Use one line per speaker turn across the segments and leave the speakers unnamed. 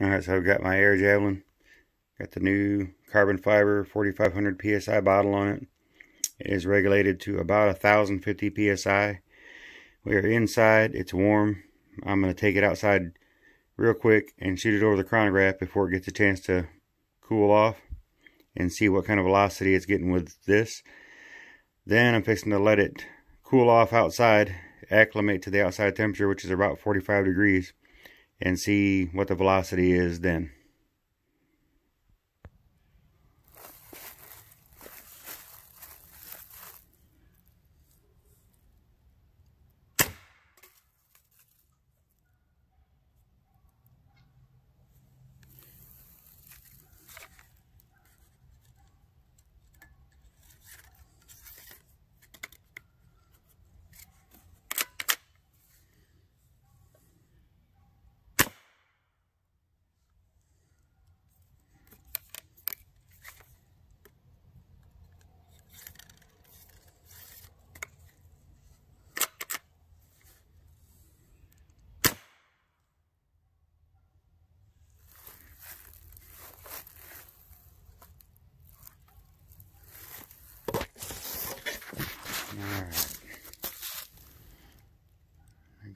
Alright, so I've got my air javelin. Got the new carbon fiber 4500 psi bottle on it. It is regulated to about 1050 psi. We are inside, it's warm. I'm going to take it outside real quick and shoot it over the chronograph before it gets a chance to cool off and see what kind of velocity it's getting with this. Then I'm fixing to let it cool off outside, acclimate to the outside temperature, which is about 45 degrees and see what the velocity is then.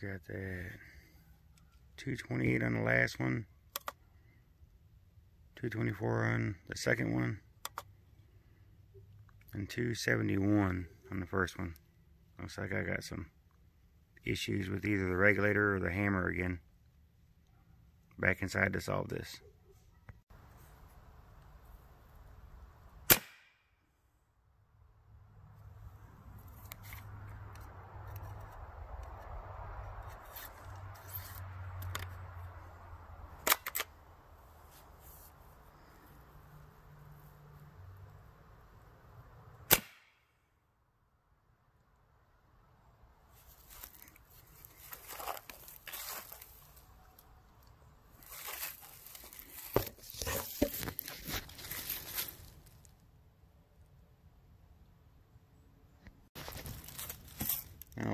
Got that 228 on the last one. 224 on the second one. And 271 on the first one. Looks like I got some issues with either the regulator or the hammer again. Back inside to solve this.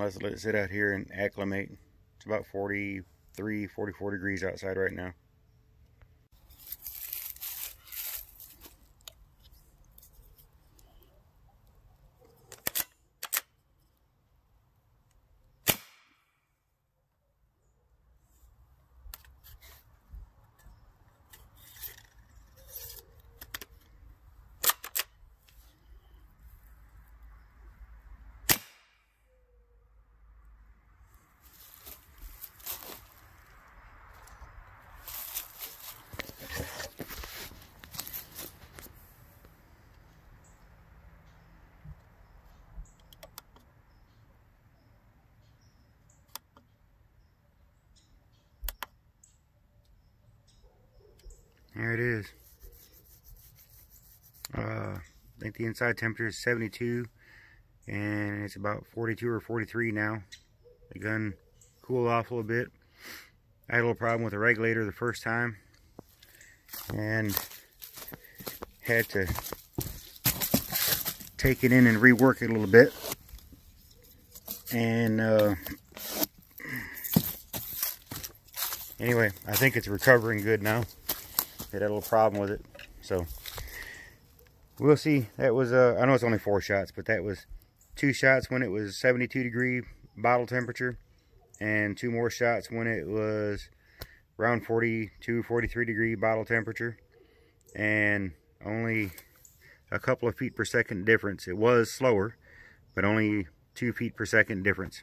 Let's let it sit out here and acclimate. It's about 43, 44 degrees outside right now. It is. Uh, I think the inside temperature is 72 and it's about 42 or 43 now. The gun cooled off a little bit. I had a little problem with the regulator the first time and had to take it in and rework it a little bit. And uh, anyway, I think it's recovering good now had a little problem with it. So we'll see. That was, uh, I know it's only four shots, but that was two shots when it was 72 degree bottle temperature and two more shots when it was around 42, 43 degree bottle temperature and only a couple of feet per second difference. It was slower, but only two feet per second difference.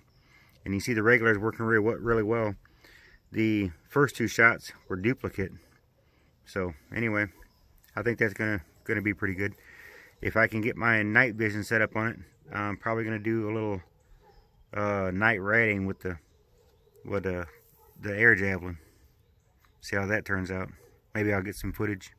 And you see the regulars working really, really well. The first two shots were duplicate so anyway, I think that's gonna gonna be pretty good. If I can get my night vision set up on it, I'm probably gonna do a little uh, night ratting with the with the the air javelin. See how that turns out. Maybe I'll get some footage.